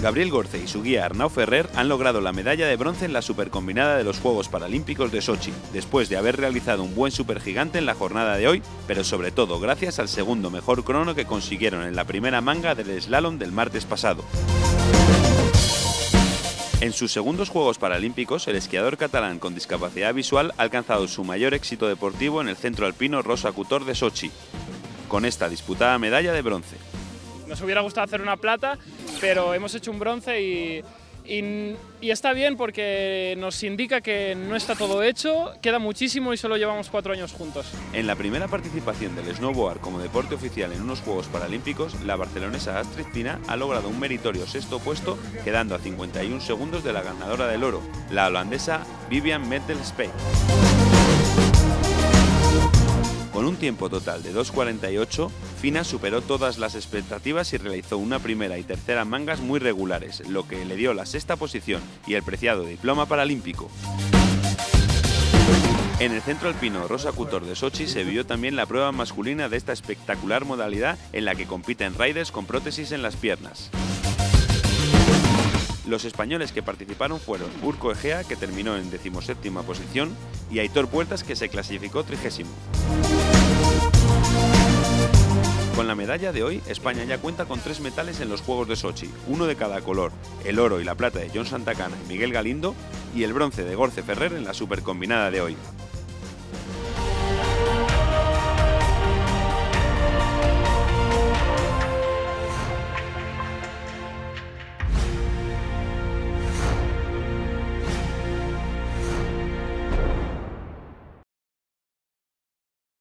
Gabriel Gorce y su guía Arnau Ferrer han logrado la medalla de bronce en la supercombinada de los Juegos Paralímpicos de Sochi, después de haber realizado un buen supergigante en la jornada de hoy, pero sobre todo gracias al segundo mejor crono que consiguieron en la primera manga del slalom del martes pasado. En sus segundos Juegos Paralímpicos, el esquiador catalán con discapacidad visual ha alcanzado su mayor éxito deportivo en el centro alpino Rosa Cutor de Sochi, con esta disputada medalla de bronce. Nos hubiera gustado hacer una plata, pero hemos hecho un bronce y, está bien porque nos indica que no está todo hecho, queda muchísimo y solo llevamos cuatro años juntos. En la primera participación del snowboard como deporte oficial en unos Juegos Paralímpicos, la barcelonesa Astrid Pina ha logrado un meritorio sexto puesto, quedando a 51 segundos de la ganadora del oro, la holandesa Vivian Mettelspey. Tiempo total de 2.48, Fina superó todas las expectativas y realizó una primera y tercera mangas muy regulares, lo que le dio la sexta posición y el preciado diploma paralímpico. En el centro alpino Rosa Cutor de Sochi se vio también la prueba masculina de esta espectacular modalidad en la que compiten riders con prótesis en las piernas. Los españoles que participaron fueron Urco Egea, que terminó en decimoséptima posición, y Aitor Puertas, que se clasificó trigésimo. Con la medalla de hoy, España ya cuenta con tres metales en los Juegos de Sochi, uno de cada color, el oro y la plata de John Santacana y Miguel Galindo, y el bronce de Gorce Ferrer en la supercombinada de hoy.